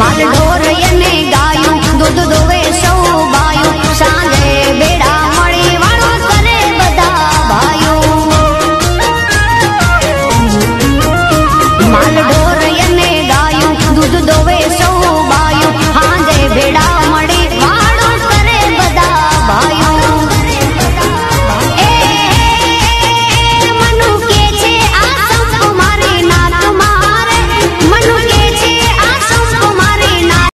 माल ढोर